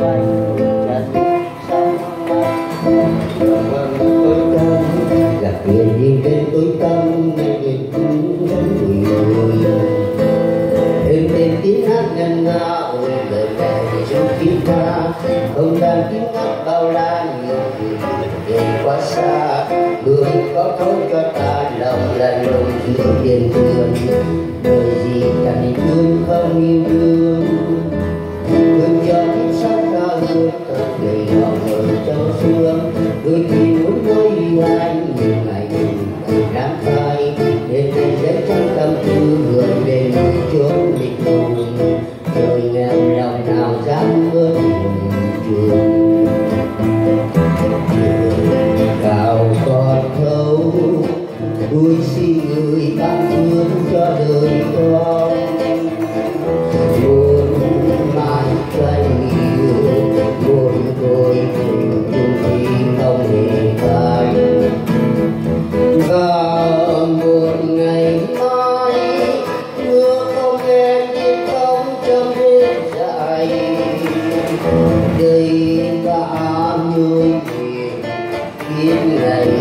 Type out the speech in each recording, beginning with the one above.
quanh chân sông tôi tâm là tiền nhiên trên tôi tâm nhìn những người đêm đêm tiếng hát ngân nga ôi đời này trong tiếng ca không đang tiếng hát bao la nhiều người quá xa người có thấu cho ta lòng là lòng chỉ tiền thương đời gì chẳng thương không yêu đương yeah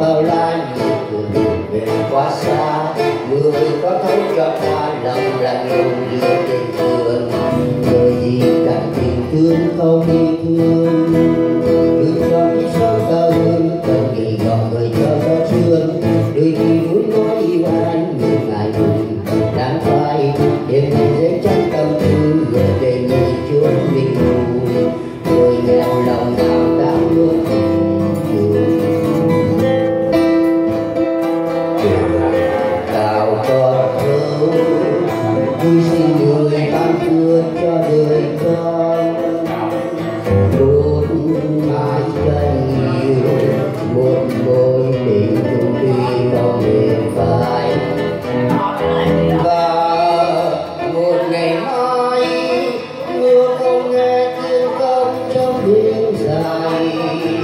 bao la nhiều người về quá xa, người có thấy cho ta lòng là nhiều điều tình thương người gì chẳng tình thương không đi thương? tôi xin người ban phước cho đời con một mái chân nhiều một môi mình cùng đi vào miền vai và một ngày mai mưa không nghe tiếng khóc trong đêm dài